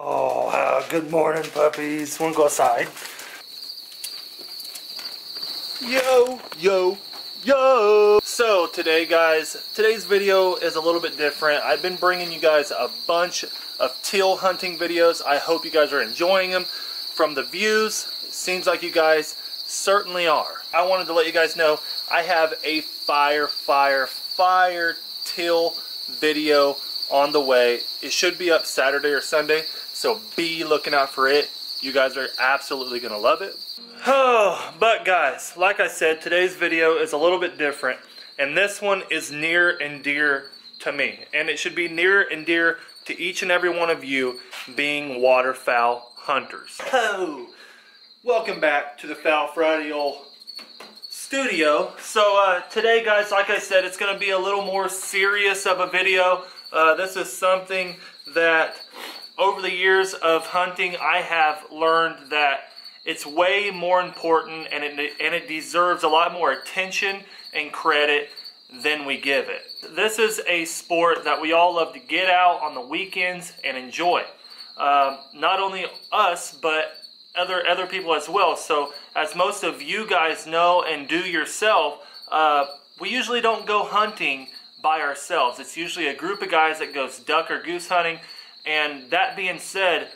Oh, uh, good morning, puppies. Wanna go outside? Yo, yo, yo! So, today, guys, today's video is a little bit different. I've been bringing you guys a bunch of teal hunting videos. I hope you guys are enjoying them. From the views, seems like you guys certainly are. I wanted to let you guys know I have a fire, fire, fire teal video on the way. It should be up Saturday or Sunday, so be looking out for it. You guys are absolutely going to love it. Oh, but guys, like I said, today's video is a little bit different, and this one is near and dear to me, and it should be near and dear to each and every one of you being waterfowl hunters. Oh, welcome back to the Fowl Friday old studio. So uh, today, guys, like I said, it's going to be a little more serious of a video. Uh, this is something that over the years of hunting, I have learned that it's way more important and it, and it deserves a lot more attention and credit than we give it. This is a sport that we all love to get out on the weekends and enjoy. Um, not only us, but other other people as well. So, as most of you guys know and do yourself, uh, we usually don't go hunting by ourselves. It's usually a group of guys that goes duck or goose hunting. And that being said,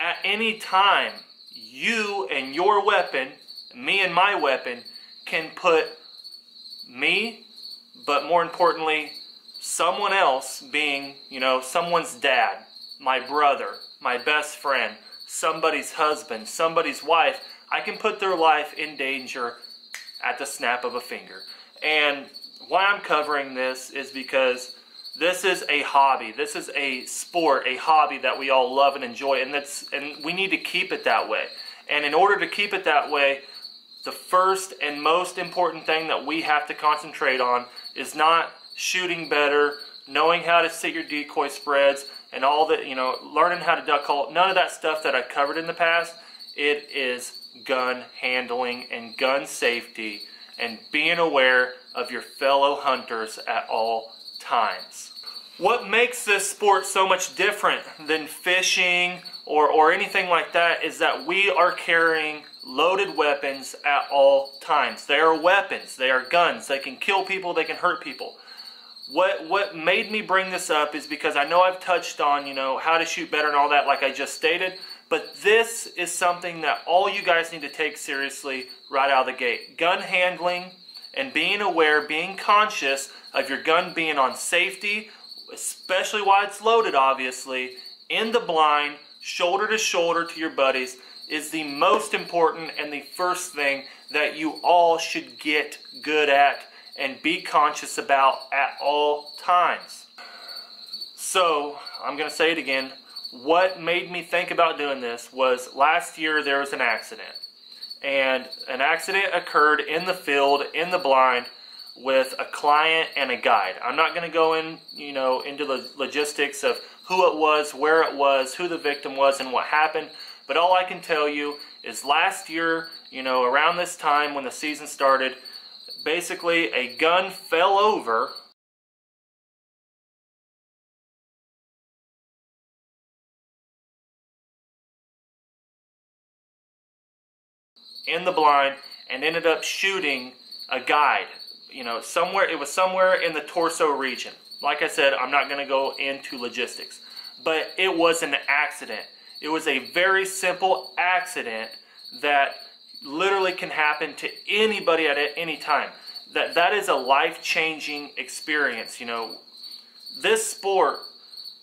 at any time, you and your weapon, me and my weapon, can put me, but more importantly, someone else being, you know, someone's dad, my brother, my best friend, somebody's husband, somebody's wife, I can put their life in danger at the snap of a finger. And why I'm covering this is because this is a hobby. This is a sport, a hobby that we all love and enjoy, and that's and we need to keep it that way. And in order to keep it that way, the first and most important thing that we have to concentrate on is not shooting better, knowing how to set your decoy spreads, and all that, you know, learning how to duck call. None of that stuff that I've covered in the past. It is gun handling and gun safety and being aware of your fellow hunters at all times. What makes this sport so much different than fishing or, or anything like that is that we are carrying loaded weapons at all times. They are weapons, they are guns, they can kill people, they can hurt people. What, what made me bring this up is because I know I've touched on, you know, how to shoot better and all that like I just stated, but this is something that all you guys need to take seriously right out of the gate. Gun handling and being aware, being conscious of your gun being on safety, especially why it's loaded, obviously, in the blind, shoulder to shoulder to your buddies, is the most important and the first thing that you all should get good at and be conscious about at all times. So, I'm going to say it again. What made me think about doing this was last year there was an accident and an accident occurred in the field in the blind with a client and a guide. I'm not going to go in, you know, into the logistics of who it was, where it was, who the victim was, and what happened. But all I can tell you is last year, you know, around this time when the season started, basically a gun fell over in the blind and ended up shooting a guide. You know, somewhere it was somewhere in the torso region. Like I said, I'm not going to go into logistics, but it was an accident. It was a very simple accident that literally can happen to anybody at any time. That that is a life-changing experience, you know. This sport,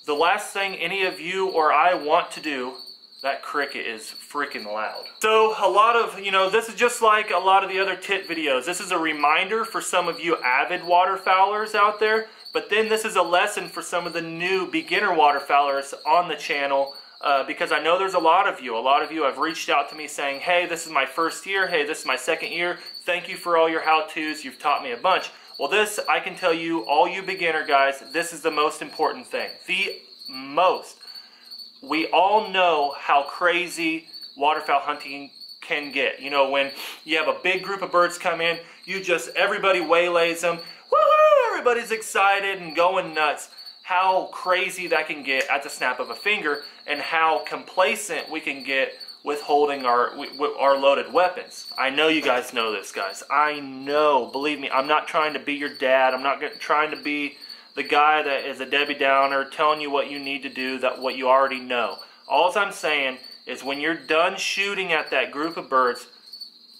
the last thing any of you or I want to do that cricket is freaking loud. So a lot of, you know, this is just like a lot of the other tit videos. This is a reminder for some of you avid waterfowlers out there, but then this is a lesson for some of the new beginner waterfowlers on the channel uh, because I know there's a lot of you. A lot of you have reached out to me saying, hey, this is my first year. Hey, this is my second year. Thank you for all your how-tos. You've taught me a bunch. Well, this, I can tell you, all you beginner guys, this is the most important thing. The most we all know how crazy waterfowl hunting can get. You know, when you have a big group of birds come in, you just, everybody waylays them. Woohoo! Everybody's excited and going nuts. how crazy that can get at the snap of a finger and how complacent we can get with holding our our loaded weapons. I know you guys know this, guys. I know. Believe me, I'm not trying to be your dad. I'm not trying to be the guy that is a Debbie Downer telling you what you need to do, that what you already know. All I'm saying is when you're done shooting at that group of birds,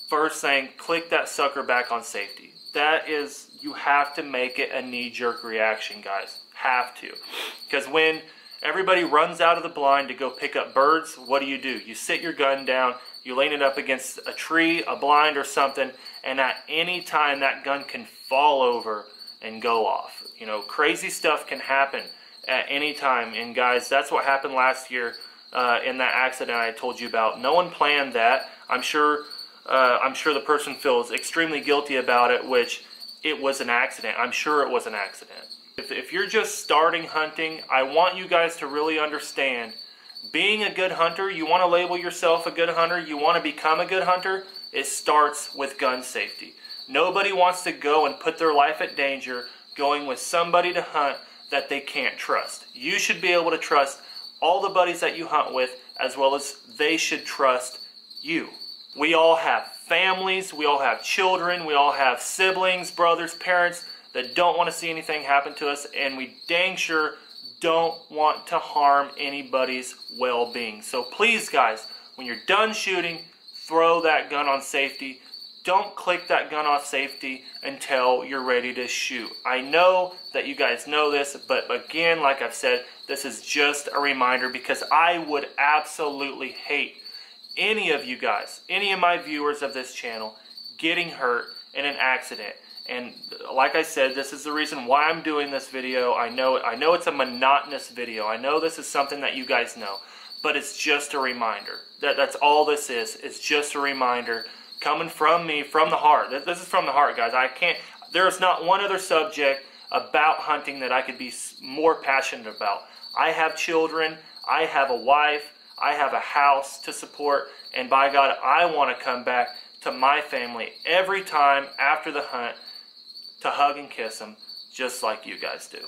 first thing, click that sucker back on safety. That is, you have to make it a knee-jerk reaction, guys. Have to. Because when everybody runs out of the blind to go pick up birds, what do you do? You sit your gun down, you lean it up against a tree, a blind, or something, and at any time that gun can fall over and go off. You know, crazy stuff can happen at any time. And guys, that's what happened last year uh, in that accident I told you about. No one planned that. I'm sure. Uh, I'm sure the person feels extremely guilty about it, which it was an accident. I'm sure it was an accident. If, if you're just starting hunting, I want you guys to really understand being a good hunter, you want to label yourself a good hunter, you want to become a good hunter, it starts with gun safety. Nobody wants to go and put their life at danger going with somebody to hunt that they can't trust. You should be able to trust all the buddies that you hunt with as well as they should trust you. We all have families, we all have children, we all have siblings, brothers, parents that don't want to see anything happen to us and we dang sure don't want to harm anybody's well-being. So please guys, when you're done shooting, throw that gun on safety don't click that gun off safety until you're ready to shoot. I know that you guys know this, but again, like I've said, this is just a reminder because I would absolutely hate any of you guys, any of my viewers of this channel, getting hurt in an accident. And like I said, this is the reason why I'm doing this video. I know, I know it's a monotonous video. I know this is something that you guys know, but it's just a reminder. That, that's all this is. It's just a reminder coming from me, from the heart. This is from the heart, guys. I can't, there's not one other subject about hunting that I could be more passionate about. I have children, I have a wife, I have a house to support, and by God, I want to come back to my family every time after the hunt to hug and kiss them, just like you guys do.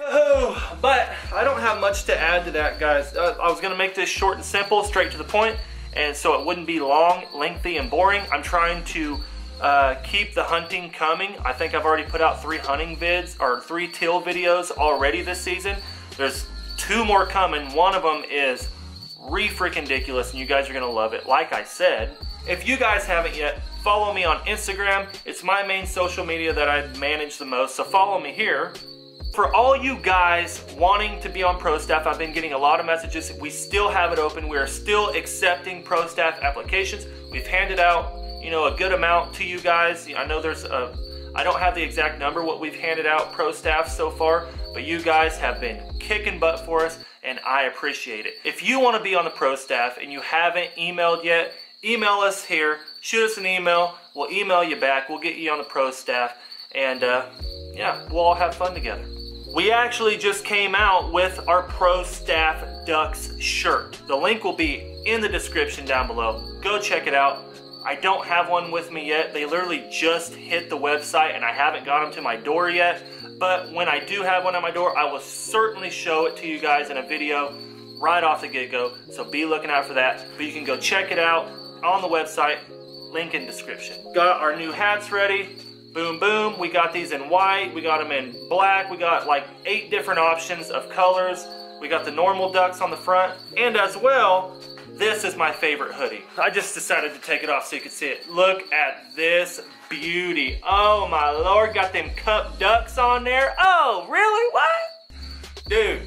Oh, but I don't have much to add to that, guys. Uh, I was going to make this short and simple, straight to the point and so it wouldn't be long, lengthy, and boring. I'm trying to uh, keep the hunting coming. I think I've already put out three hunting vids or three teal videos already this season. There's two more coming. One of them is re-freaking ridiculous and you guys are gonna love it. Like I said, if you guys haven't yet, follow me on Instagram. It's my main social media that I manage the most, so follow me here. For all you guys wanting to be on Pro Staff, I've been getting a lot of messages. We still have it open. We are still accepting Pro Staff applications. We've handed out, you know, a good amount to you guys. I know there's a, I don't have the exact number what we've handed out Pro Staff so far, but you guys have been kicking butt for us and I appreciate it. If you want to be on the Pro Staff and you haven't emailed yet, email us here, shoot us an email, we'll email you back, we'll get you on the Pro Staff, and uh, yeah, we'll all have fun together. We actually just came out with our Pro Staff DUX shirt. The link will be in the description down below. Go check it out. I don't have one with me yet. They literally just hit the website and I haven't got them to my door yet. But when I do have one at my door, I will certainly show it to you guys in a video right off the get-go. So be looking out for that. But you can go check it out on the website. Link in description. Got our new hats ready. Boom, boom. We got these in white. We got them in black. We got like eight different options of colors. We got the normal DUX on the front. And as well, this is my favorite hoodie. I just decided to take it off so you could see it. Look at this beauty. Oh my lord, got them cup ducks on there. Oh, really? What? Dude,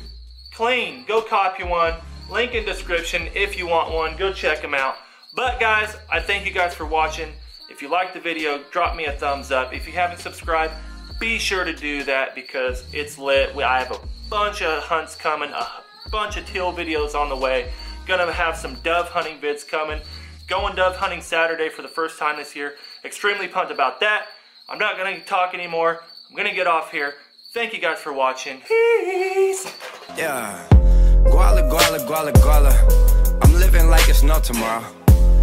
clean. Go copy one. Link in description if you want one. Go check them out. But guys, I thank you guys for watching. If you liked the video, drop me a thumbs up. If you haven't subscribed, be sure to do that because it's lit. I have a bunch of hunts coming, a bunch of teal videos on the way. Gonna have some dove hunting vids coming. Going dove hunting Saturday for the first time this year. Extremely pumped about that. I'm not gonna talk anymore. I'm gonna get off here. Thank you guys for watching. Peace. Yeah. Guala, guala, guala, guala. I'm living like it's no tomorrow.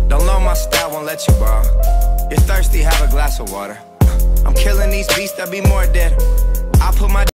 Don't know my style, won't let you borrow. You're thirsty, have a glass of water. I'm killing these beasts I'll be more dead. I put my